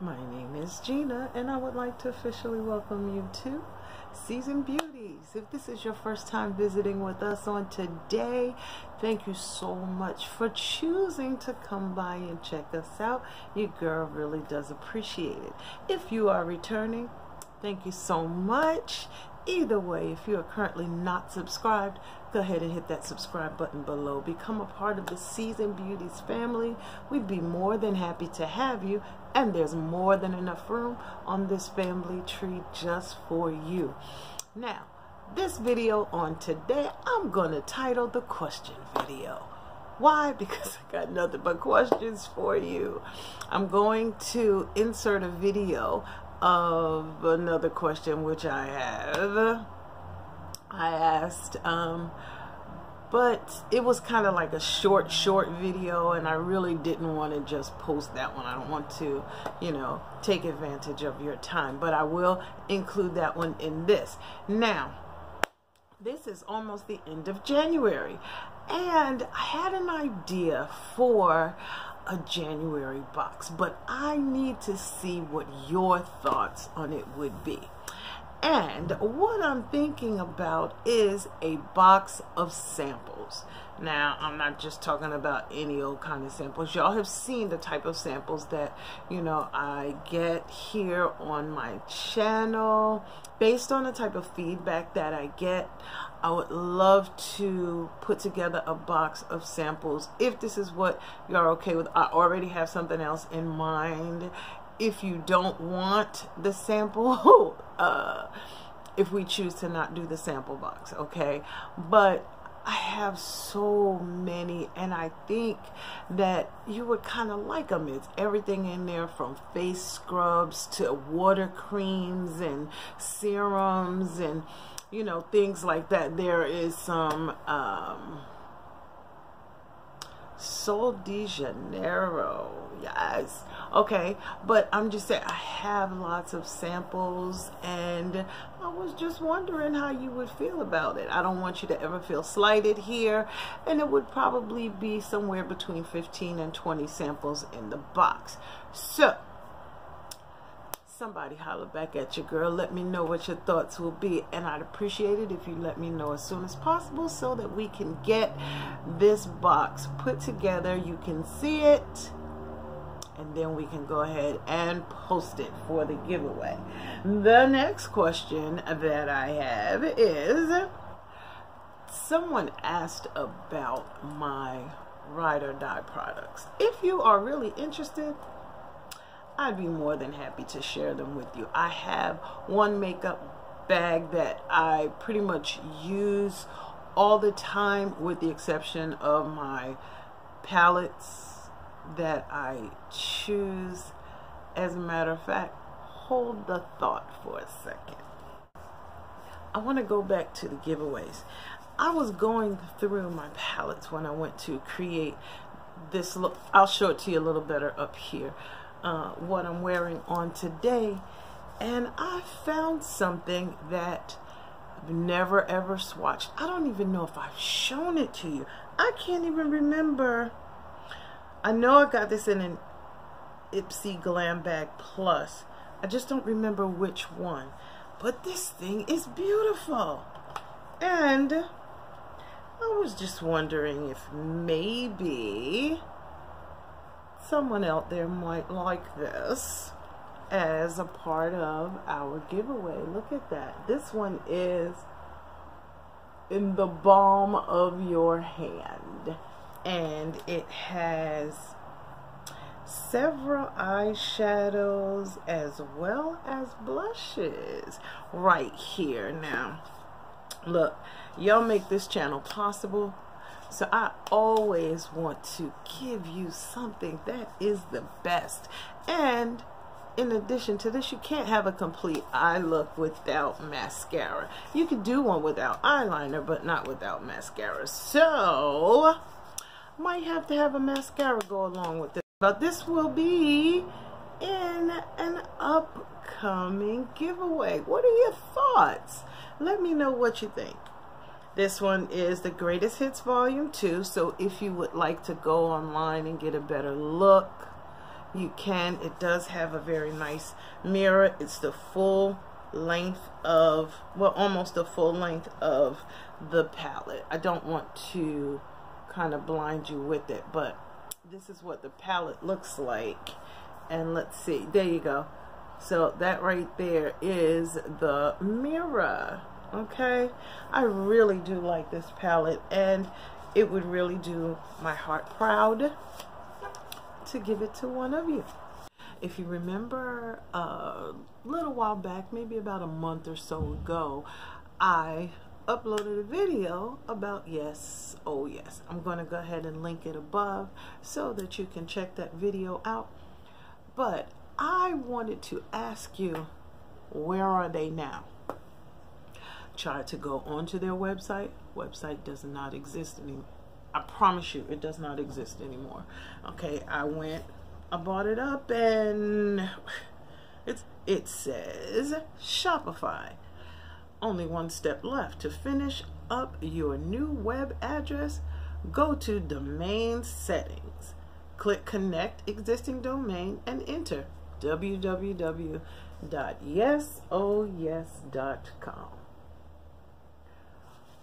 My name is Gina, and I would like to officially welcome you to Seasoned Beauties. If this is your first time visiting with us on today, thank you so much for choosing to come by and check us out. Your girl really does appreciate it. If you are returning, thank you so much. Either way, if you are currently not subscribed, go ahead and hit that subscribe button below. Become a part of the Seasoned Beauties family. We'd be more than happy to have you, and there's more than enough room on this family tree just for you. Now, this video on today, I'm going to title the question video. Why? Because I got nothing but questions for you. I'm going to insert a video of another question which I have. I asked, um, but it was kind of like a short, short video, and I really didn't want to just post that one. I don't want to, you know, take advantage of your time, but I will include that one in this. Now, this is almost the end of January, and I had an idea for a January box, but I need to see what your thoughts on it would be. And what I'm thinking about is a box of samples. Now, I'm not just talking about any old kind of samples. Y'all have seen the type of samples that, you know, I get here on my channel. Based on the type of feedback that I get, I would love to put together a box of samples. If this is what you're okay with, I already have something else in mind. If you don't want the sample, uh, if we choose to not do the sample box, okay? But I have so many, and I think that you would kind of like them. It's everything in there from face scrubs to water creams and serums and, you know, things like that. There is some um, Sol de Janeiro. Yes. Okay. But I'm just saying, I have lots of samples and I was just wondering how you would feel about it. I don't want you to ever feel slighted here. And it would probably be somewhere between 15 and 20 samples in the box. So, somebody holler back at you, girl. Let me know what your thoughts will be. And I'd appreciate it if you let me know as soon as possible so that we can get this box put together. You can see it. And then we can go ahead and post it for the giveaway. The next question that I have is someone asked about my ride or die products. If you are really interested, I'd be more than happy to share them with you. I have one makeup bag that I pretty much use all the time with the exception of my palettes that I choose. As a matter of fact, hold the thought for a second. I want to go back to the giveaways. I was going through my palettes when I went to create this look. I'll show it to you a little better up here uh, what I'm wearing on today and I found something that I've never ever swatched. I don't even know if I've shown it to you. I can't even remember. I know I got this in an Ipsy Glam Bag Plus. I just don't remember which one. But this thing is beautiful. And I was just wondering if maybe someone out there might like this as a part of our giveaway. Look at that. This one is in the palm of your hand and it has several eyeshadows as well as blushes right here now look y'all make this channel possible so I always want to give you something that is the best. And in addition to this, you can't have a complete eye look without mascara. You can do one without eyeliner, but not without mascara. So, might have to have a mascara go along with it. But this will be in an upcoming giveaway. What are your thoughts? Let me know what you think. This one is the Greatest Hits Volume 2. So if you would like to go online and get a better look, you can. It does have a very nice mirror. It's the full length of, well, almost the full length of the palette. I don't want to kind of blind you with it, but this is what the palette looks like. And let's see, there you go. So that right there is the mirror. Okay, I really do like this palette, and it would really do my heart proud to give it to one of you. If you remember a little while back, maybe about a month or so ago, I uploaded a video about yes, oh yes. I'm going to go ahead and link it above so that you can check that video out. But I wanted to ask you, where are they now? Try to go onto their website. Website does not exist anymore. I promise you, it does not exist anymore. Okay, I went, I bought it up, and it's it says Shopify. Only one step left to finish up your new web address. Go to domain settings. Click connect existing domain and enter www.yesohyas.com.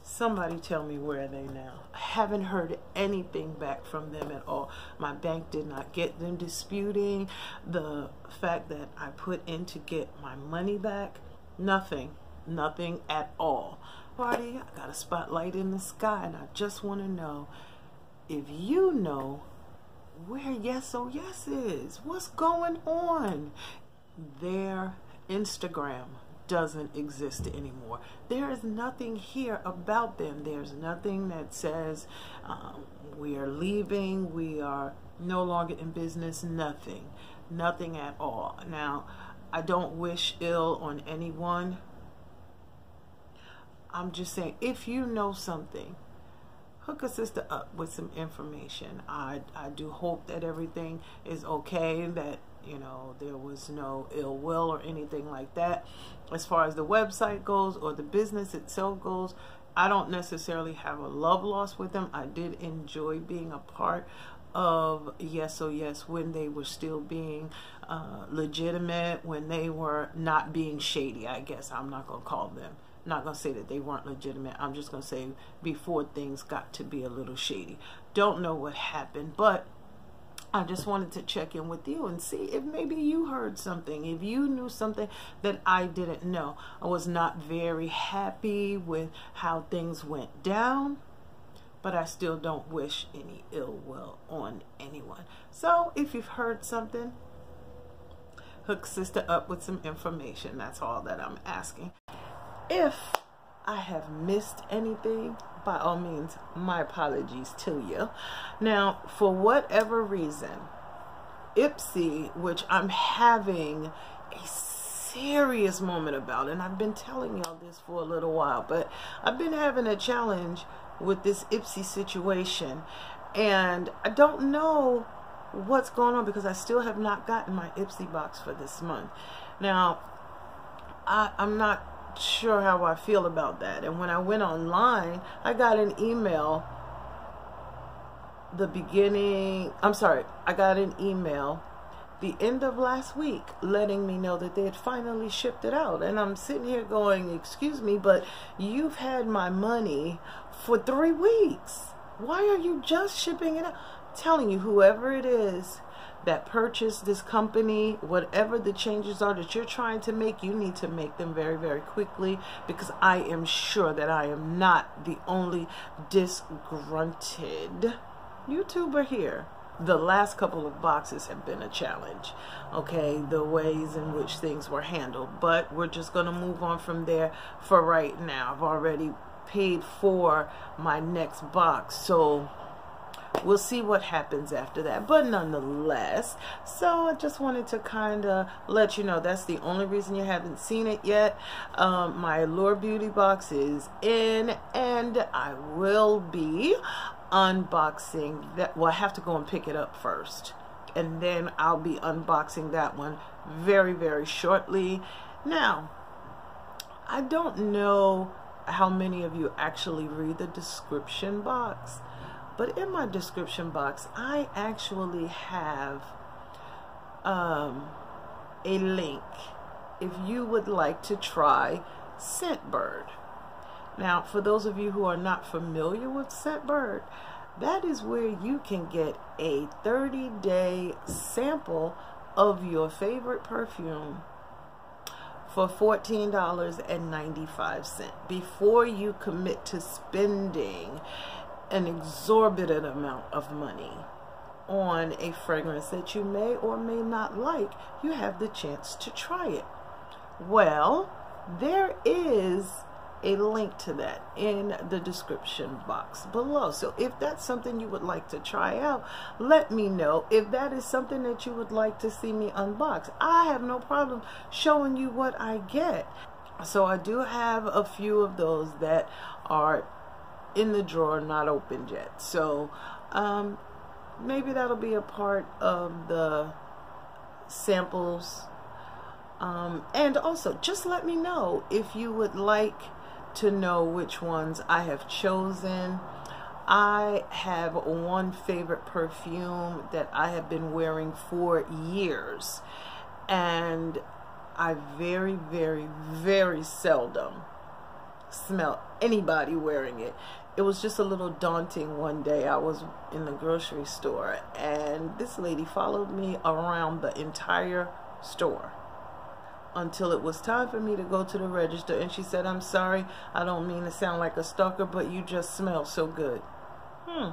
Somebody tell me where are they now? I haven't heard anything back from them at all. My bank did not get them disputing the fact that I put in to get my money back. Nothing. Nothing at all. Party, I got a spotlight in the sky and I just want to know if you know where Yes Oh Yas is. What's going on? Their Instagram doesn't exist anymore. There is nothing here about them. There's nothing that says um, we are leaving, we are no longer in business, nothing. Nothing at all. Now, I don't wish ill on anyone. I'm just saying, if you know something, hook a sister up with some information. I, I do hope that everything is okay, that you know there was no ill will or anything like that. As far as the website goes or the business itself goes i don't necessarily have a love loss with them. I did enjoy being a part of yes oh yas when they were still being uh, legitimate when they were not being shady i guess. I'm not gonna call them not gonna say that they weren't legitimate i'm just gonna say before things got to be a little shady don't know what happened but I just wanted to check in with you and see if maybe you heard something, if you knew something that I didn't know. I was not very happy with how things went down, but I still don't wish any ill will on anyone. So if you've heard something, hook sister up with some information. That's all that I'm asking. If I have missed anything, by all means, my apologies to you. Now, for whatever reason, Ipsy, which I'm having a serious moment about, and I've been telling y'all this for a little while, but I've been having a challenge with this Ipsy situation, and I don't know what's going on because I still have not gotten my Ipsy box for this month. Now, I, I'm not sure how I feel about that. And when I went online, I got an email the beginning, I'm sorry, I got an email the end of last week letting me know that they had finally shipped it out. And I'm sitting here going, excuse me, but you've had my money for three weeks. Why are you just shipping it out? I'm telling you, whoever it is that purchase this company, whatever the changes are that you're trying to make, you need to make them very, very quickly because I am sure that I am not the only disgruntled YouTuber here. The last couple of boxes have been a challenge, okay, the ways in which things were handled. But we're just going to move on from there for right now. I've already paid for my next box, so we'll see what happens after that. But nonetheless so I just wanted to kind of let you know that's the only reason you haven't seen it yet. Um, my Allure Beauty box is in and I will be unboxing that well I have to go and pick it up first and then I'll be unboxing that one very very shortly. Now I don't know how many of you actually read the description box but in my description box, I actually have um, a link if you would like to try Scentbird. Now, for those of you who are not familiar with Scentbird, that is where you can get a 30 day sample of your favorite perfume for $14.95 before you commit to spending an exorbitant amount of money on a fragrance that you may or may not like, you have the chance to try it. Well, there is a link to that in the description box below. So if that's something you would like to try out, let me know. If that is something that you would like to see me unbox, I have no problem showing you what I get. So I do have a few of those that are in the drawer, not opened yet. So um, maybe that'll be a part of the samples um, and also just let me know if you would like to know which ones I have chosen. I have one favorite perfume that I have been wearing for years and I very, very, very seldom smell anybody wearing it. It was just a little daunting one day. I was in the grocery store and this lady followed me around the entire store until it was time for me to go to the register. And she said, I'm sorry, I don't mean to sound like a stalker, but you just smell so good. Hmm.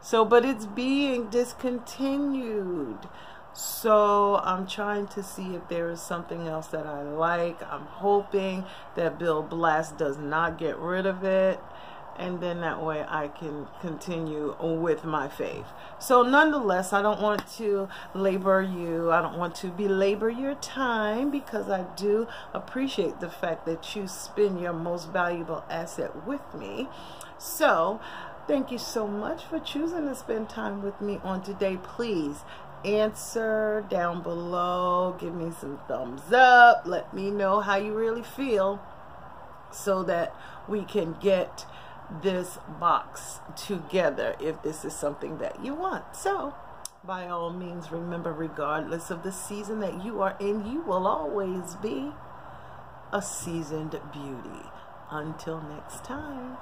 So, but it's being discontinued. So I'm trying to see if there is something else that I like. I'm hoping that Bill Blass does not get rid of it and then that way I can continue with my faith. So nonetheless, I don't want to labor you. I don't want to belabor your time because I do appreciate the fact that you spend your most valuable asset with me. So thank you so much for choosing to spend time with me on today. Please answer down below. Give me some thumbs up. Let me know how you really feel so that we can get this box together if this is something that you want. So, by all means, remember, regardless of the season that you are in, you will always be a seasoned beauty. Until next time.